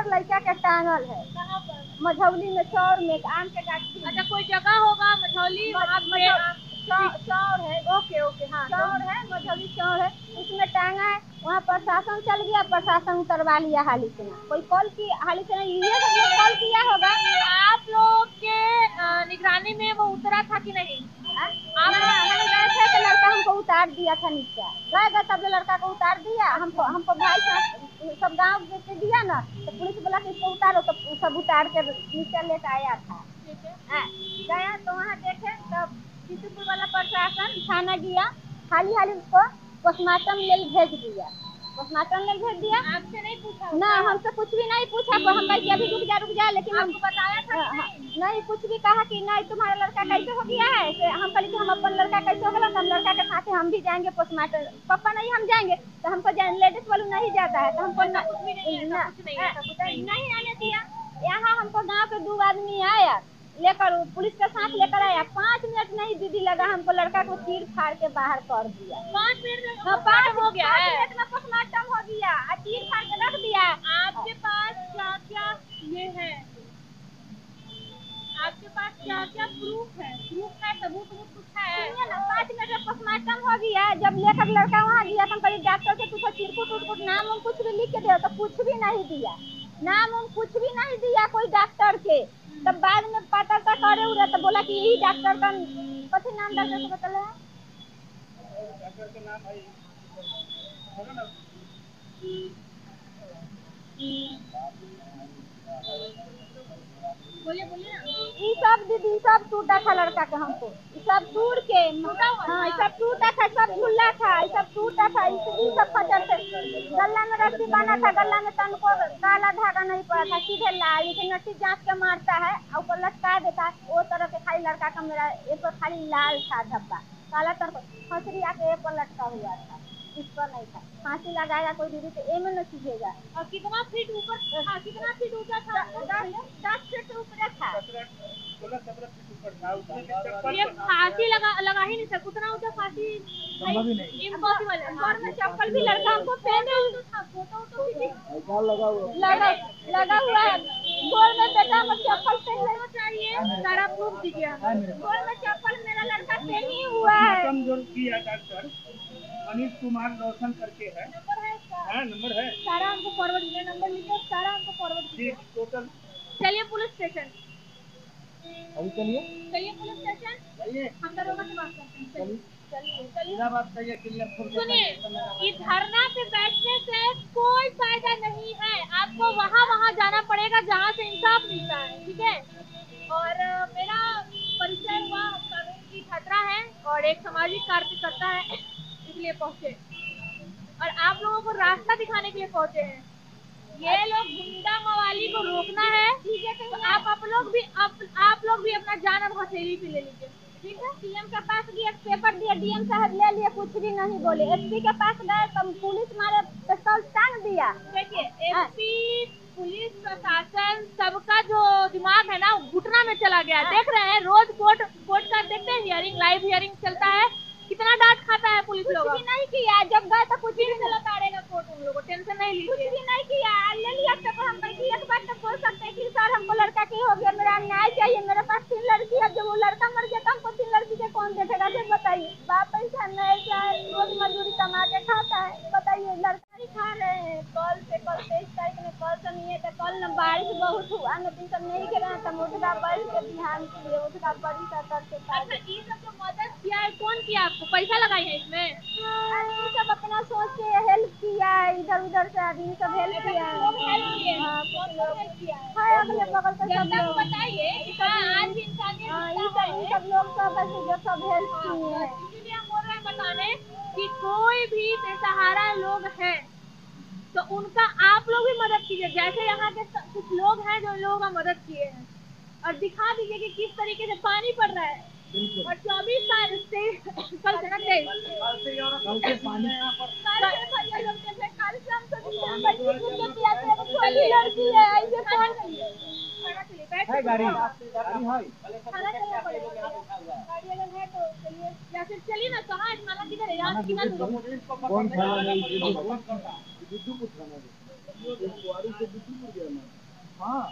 पर लड़का के टांगल है। मझौली में चौर में आम के गाछी अच्छा कोई जगह होगा मझौली चौर है। ओके ओके हाँ चौर है मझौली चौर है। उसमें टांगा है। वहाँ प्रशासन चल गया प्रशासन उतरवा लिया हाली से। ना कोई कॉल की हाली से ना ये सब कॉल किया होगा। आप लोग के निगरानी में वो उतरा था कि नहीं? हाँ? हम हम गए थे तो लड़का हमको उतार दिया था नीचे। गए गए तब लड़का को उतार दिया। हमको हमको भाई साहब सब गाँव के दिया ना तो पुलिस बोला कि इसको उतारो तो सब उतार के नीचे लेकर आया था। ठीक है। हाँ, गया तो वहाँ देखे तब शिशुपुर वाला प्रशासन थाना गया हाली हाली उसको पोस्टमार्टम ले भेज दिया। पोस्टमार्टम ले भेज दिया। आपसे नहीं पूछा। ना हमसे कुछ भी नहीं पूछा पर हम कि अभी रुक जा रुक जा लेकिन हम आपको बताया था नहीं कुछ भी कहा कि नहीं तुम्हारा लड़का कैसे हो गया है? से हम कहली कि हम अपन लड़का कैसे हो गया तो हम लड़का के साथ हम भी जाएँगे पोस्टमार्टम पापा नहीं हम जाएँगे। तो हमको लेडीज़ वालों नहीं जाता है तो हमको नहीं आने दिया। यहाँ हमको गाँव के दो आदमी आया लेकर पुलिस के साथ लेकर आया। पाँच मिनट नहीं दीदी लगा हमको लड़का को चीर फाड़ के बाहर कर दिया। पाँच मिनट हाँ, पोस्टमार्टम हो गया है। पोस्टमार्टम हो गया और चीर फाड़ के रख दिया आपके पास क्या क्या ये है आपके पास क्या क्या प्रूफ है सबूत सबूत कुछ है ना, पाँच मिनट में पोस्टमार्टम हो गया जब लेकर लड़का वहाँ गया तो हम डॉक्टर से पूछो चिरकुट उरकुट नाम उम कुछ भी लिख के दे तो कुछ भी नहीं दिया। नाम उम कुछ भी नहीं दिया कोई डॉक्टर के। तब बाद में पता था करे उड़े तो बोला कि यही डॉक्टर का कथी नाम डॉक्टर को बतल है बोलिए बोलिए ना ई सब दीदी सब टूटा था लड़का के हमको सब टूट के हाँ। सब टूटा था सब झुल्ला था सब टूटा था ई सब फचर थे गला में रस्सी बना था गला में तन को काला धागा नहीं पड़ा था सीधे लाल लेकिन नट्टी जाँच के मारता है और ऊपर लटका देता है वो तरह के खाली लड़का का मेरा एक खाली लाल था धब्बा। काला तर फंसरी आके एक पर लटका हुआ था। इस पर नहीं था। फांसी लगाएगा कोई दीदी तो ए में न सीखेगा और कितना फीट ऊपर था कितना फीट ऊँचा था? दस फीट ऊपर था। ये फांसी लगा लगा ही नहीं सकता। उतना ऊँचा फांसी इम्पॉसिबल है और में चप्पल भी लड़का हमको पहने तो था फ़ोटो तो भी लगा लगा हुआ है। गोल में बेटा हम चप्पल पहन ले। चाहिए। सारा प्रूफ दीजिए। गोल में चप्पल मेरा लड़का पहनी हुआ है। जो किया डॉक्टर। अनिल कुमार रोशन करके है। नंबर है हाँ नंबर है। सारा हमको फॉरवर्ड कीजिए नंबर लिखो सारा हमको फॉरवर्ड जी टोटल चलिए पुलिस स्टेशन अभी चलिए। चलिए पुलिस स्टेशन चलिए। हम दरोगा से बात करते हैं। चलिए चलिए ये सुनिए इस धरना पे बैठने से कोई फ़ायदा नहीं है। आपको वहाँ वहाँ जाना पड़ेगा जहाँ से इंसाफ मिलता है ठीक है? और मेरा परिचय हुआ कानून की छात्रा है और एक सामाजिक कार्यकर्ता है। इसलिए पहुँचे। और आप लोगों को रास्ता दिखाने के लिए पहुँचे हैं। ये लोग गुंडा मवाली को रोकना है ठीक है तो आप आप लोग भी आप, आप लोग भी अपना जान और हथेली पे ले लीजिए। ठीक है? सीएम के पास गए पेपर दिया डीएम साहब ले लिए कुछ भी नहीं बोले। एसपी के पास गए तो पुलिस मारे पिस्तौल टांग दिया। देखिए एमपी पुलिस प्रशासन सबका जो दिमाग है ना घुटना में चला गया। देख रहे हैं रोज कोर्ट कोर्ट का देखते हैं हियरिंग लाइव हियरिंग चलता है। कितना डांट खाता है पुलिस कुछ लोग? भी नहीं किया जब गए तो कुछ भी नहीं। लताड़ेगा कोर्ट उन लोगों को टेंशन नहीं कुछ भी नहीं किया ले लिया तो हम एक बार तो बोल सकते हैं कि सर हमको लड़का की हो गया मेरा न्याय चाहिए मेरे पास तीन लड़की है जब वो लड़का मर गया तो हमको तीन लड़की के कौन देखेगा? फिर बताइए। बाप पैसा नहीं चाहे रोज मजदूरी कमा के खाता है बताइए लड़का ही खा रहे हैं कल से कल तेईस तारीख में कल है तो कल न बारिश बहुत हुआ न दिन सब नहीं गिरा तो मुर्गा बैठ के बिहान के लिए उसका बड़ी सा करके अच्छा ये सब जो मदद किया है कौन किया आपको? पैसा लगाई है इसमें? आदमी सब अपना सोच के हेल्प किया है इधर उधर से आदमी सब हेल्प किया है। लोग हेल्प किए हैं? हाँ, कौन कौन हेल्प किया है? है अगले बगल के सब लोग। बताइए। कि हाँ, आज भी इंसानियत हाँ, ये सब है। ये सब लोग सब ऐसे जो सब हेल्प किए हैं। इसीलिए हम बोल रहे हैं बताने कि कोई भी बेसहारा लोग हैं तो उनका आप लोग भी मदद कीजिए। जैसे यहाँ के कुछ लोग हैं जो लोगों का मदद किए हैं। और दिखा दीजिए कि किस तरीके से पानी पड़ रहा है। और चौबीस साल से कल से ना तेईस कल से पानी कल से कल हम चलिए। ना कहाँ किधर है? है? नहीं कुआरी से बिल्कुल गया ना हाँ।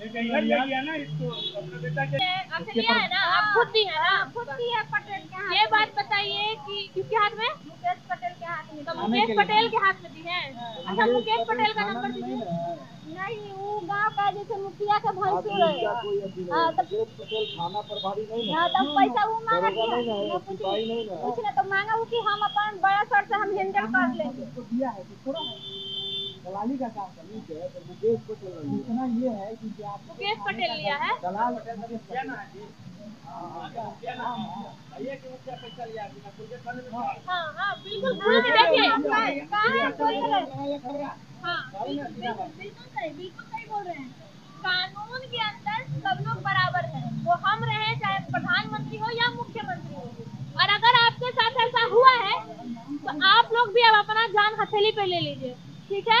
ये ले गया ना इसको अपने बेटा है। ना आप खुद भी है। ना खुशी है पटेल के हाथ ये बात बताइए कि किसके हाथ में मुकेश पटेल के हाथ में तो मुकेश पटेल के हाथ में दी है अच्छा मुकेश पटेल का नंबर दीजिए नहीं वो गाँव का जैसे मुखिया के भैंसुर है। हाँ, तब- पटेल थाना प्रभारी नहीं ना हाँ, तब पैसा वो मांगा नहीं है, कुछ ना है। तो मांगा वो कि हम अपन बड़ा सर से हम हैंडल कर लेंगे। उसको दिया है कि थोड़ा दलाली का काम कर ठीक है तो मुकेश पटेल इतना ये है कि क्या आप मुकेश पटेल लिया है। दलाल ये कि हाँ हाँ बिल्कुल देखिए रहे हाँ? बिल्कुल बिल्कुल बिल्कुल सही बिल्कुल सही बोल रहे हैं। कानून के अंदर सब लोग बराबर हैं। वो हम रहे चाहे प्रधानमंत्री हो या मुख्यमंत्री हो। और अगर आपके साथ ऐसा हुआ है तो आप लोग भी अब अपना जान हथेली पे ले लीजिए। ठीक है?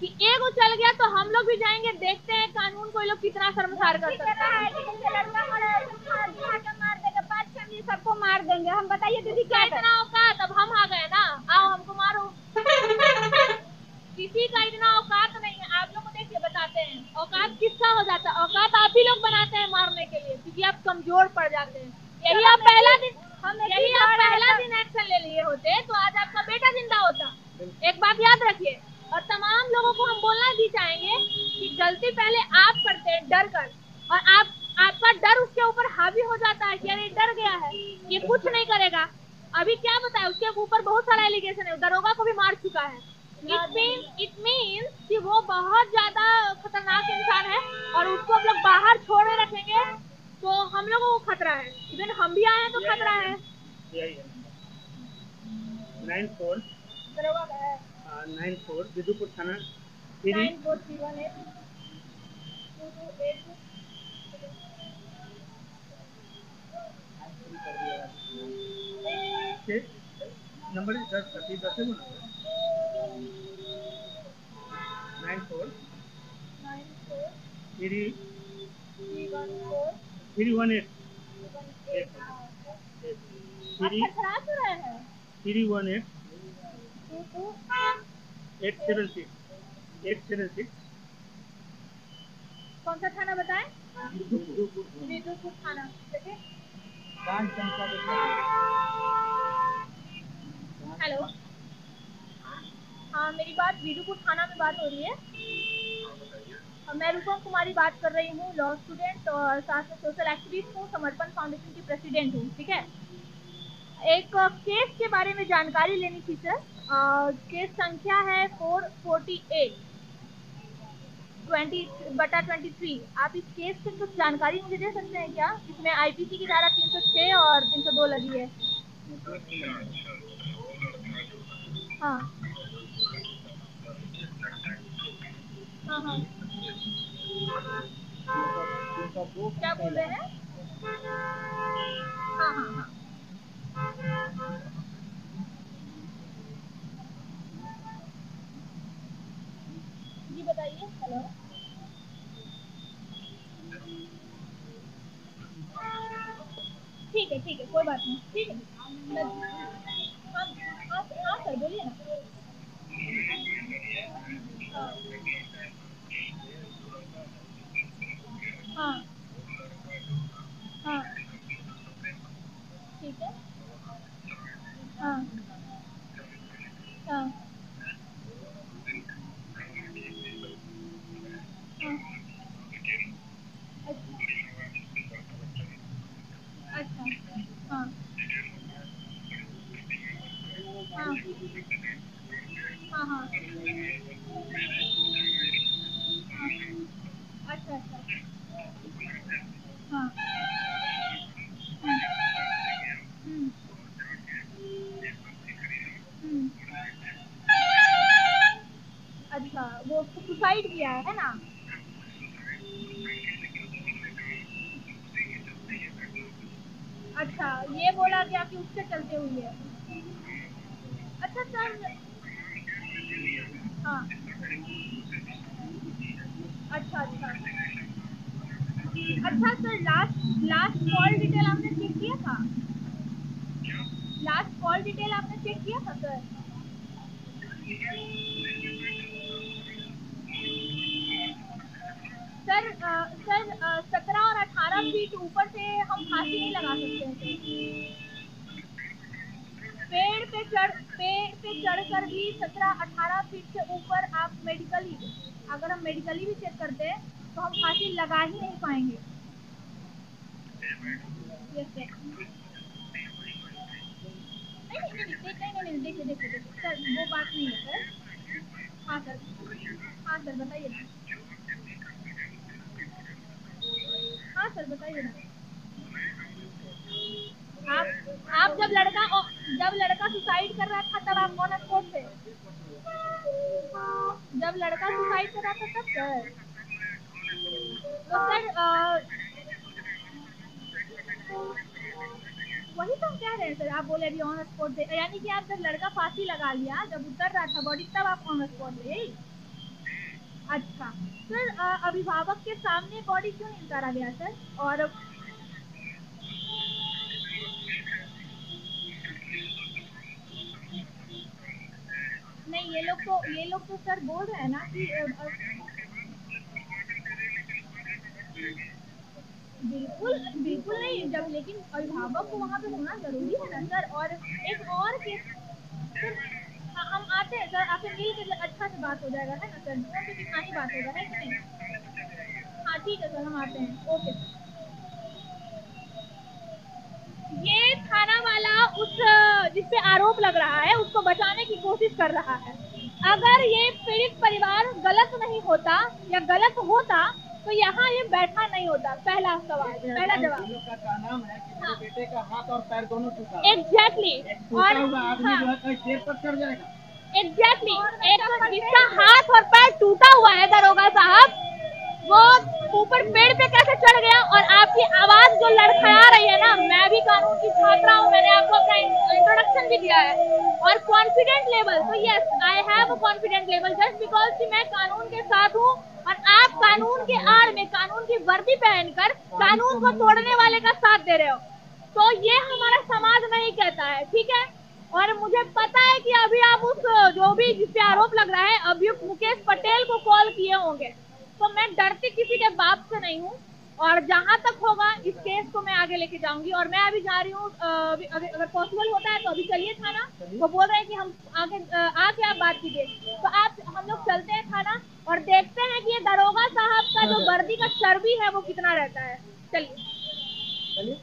कि एगो चल गया तो हम लोग भी जाएँगे देखते हैं कानून को लोग कितना शर्मसार कर सकते हैं है कि जैसे लड़का मरा है तो मार दिया के मार देंगे पाँच फैमिली सबको मार देंगे हम बताइए दीदी क्या इतना औकात अब हम आ गए ना। आओ हमको मारो। किसी का इतना औकात नहीं है। आप लोग को देखिए बताते हैं। औकात किसका हो जाता है? औकात आप ही लोग बनाते हैं मारने के लिए क्योंकि आप कमज़ोर पड़ जाते हैं। यही आप पहला दिन हम यही आप पहला दिन एक्शन ले लिए होते तो आज आपका बेटा ज़िंदा होता। एक बात याद रखिए और तमाम लोगों को हम बोलना भी चाहेंगे कि गलती पहले आप करते हैं डर कर। और आप आपका डर उसके ऊपर हावी हो जाता है कि अरे डर गया है। ये कुछ नहीं करेगा। अभी क्या बताया? उसके ऊपर बहुत सारा एलिगेशन है। दरोगा को भी मार चुका है। इट मीन इट मीन्स कि वो बहुत ज़्यादा खतरनाक इंसान है और उसको हम लोग बाहर छोड़े रखेंगे तो हम लोगों को खतरा है। इवन हम भी आए हैं तो खतरा है। नाइन फोर दरोगा का है। नाइन फोर विदुपुर थाना। Nine four three one eight two two eight number दस अभी दस है nine four nine four three three one eight three हैं three one eight eight seven six eight seven six कौन सा थाना बताएँ? थाना चमका देते हेलो। हाँ मेरी बात विदुपुर थाना में बात हो रही है। मैं रूपम कुमारी बात कर रही हूँ लॉ स्टूडेंट और साथ में सोशल एक्टिविस्ट हूँ, समर्पण फाउंडेशन की प्रेसिडेंट हूँ, ठीक है? एक केस के बारे में जानकारी लेनी थी सर केस संख्या है फोर फोर्टी एट ट्वेंटी, बटा ट्वेंटी थ्री। आप इस केस की कुछ जानकारी मुझे दे सकते हैं क्या? इसमें आईपीसी की धारा तीन सौ छः और तीन सौ दो लगी है। हाँ। हाँ हाँ। क्या बोल रहे हैं? हाँ हाँ हाँ। जी बताइए। हेलो। ठीक है ठीक है, कोई बात नहीं। ठीक है। हाँ हाँ हाँ सर बोलिए ना। हाँ। हाँ। लगे हुए हैं। अच्छा सर। हाँ। अच्छा अच्छा। अच्छा sir last last call detail आपने चेक किया था? लास्ट कॉल डिटेल आपने चेक किया था सर? सर आ, सर सत्रह और अठारह फीट ऊपर से हम फांसी नहीं लगा सकते हैं सर। पेड़ पे चढ़, पेड़ पे चढ़कर भी सत्रह अठारह फीट से ऊपर आप मेडिकली अगर हम मेडिकली भी चेक करते हैं तो हम फांसी लगा ही नहीं पाएँगे। देखिए देखिए सर, वो बात नहीं है, सर। हाँ सर। हाँ सर, बताइए हाँ सर, बताइए ना। आप आप जब लड़का जब लड़का सुसाइड कर रहा था, तब आप कौन स्पोर्ट थे जब लड़का सुसाइड कर रहा था, तब सर। तो सर वही तो हम कह रहे हैं सर, आप बोले अभी ऑन स्पॉट थे यानी कि आप जब लड़का फांसी लगा लिया, जब उतर रहा था बॉडी तब आप ऑन स्पॉट थे अच्छा। सर अभिभावक के सामने बॉडी क्यों नहीं उतारा गया, सर? और नहीं ये लोग तो ये लोग तो सर बोल रहे हैं ना कि बिल्कुल बिल्कुल नहीं जब लेकिन अभिभावक को वहाँ पे होना ज़रूरी है ना सर। और एक और केस सर हाँ, हम आते हैं सर। आपसे मिल के अच्छा से बात हो जाएगा है ना सर? फ़ोन पे कितना ही बात होगा है कि नहीं? हाँ ठीक है सर हम आते हैं। Okay sir. ये थाना वाला उस जिस पे आरोप लग रहा है उसको बचाने की कोशिश कर रहा है। अगर ये पीड़ित परिवार गलत नहीं होता या गलत होता तो यहाँ ये बैठा नहीं होता। पहला सवाल पहला जवाब। का नाम है कि हाँ। बेटे का हाथ और पैर दोनों टूटा एग्जैक्टली और आदमी हाँ। जो है शेर पर चढ़ जाएगा। एग्जैक्टली जिसका हाथ और पैर टूटा हुआ है दरोगा साहब। वो ऊपर पेड़ पे कैसे चढ़ गया और आपकी आवाज़ जो लड़खड़ा रही है ना, मैं भी कानून की छात्रा हूँ, मैंने आपको अपना इंट्रोडक्शन भी दिया है। और कॉन्फिडेंट लेवल तो yes I have confident level just because कि मैं कानून के साथ हूँ और आप कानून के आड़ में, कानून की वर्दी पहनकर कानून को तोड़ने वाले का साथ दे रहे हो। तो ये हमारा समाज नहीं कहता है, ठीक है? और मुझे पता है कि अभी आप उस, जो भी जिस पे आरोप लग रहा है, अभियुक्त मुकेश पटेल को कॉल किए होंगे। तो मैं डरती किसी के बाप से नहीं हूँ। और जहाँ तक होगा इस केस को मैं आगे लेके जाऊँगी। और मैं अभी जा रही हूँ अगर पॉसिबल होता है तो अभी चलिए थाना। वो बोल रहे हैं कि हम आगे आके आप बात कीजिए। तो आप हम लोग चलते हैं थाना और देखते हैं कि ये दरोगा साहब का जो वर्दी का चर्बी है वो कितना रहता है। चलिए।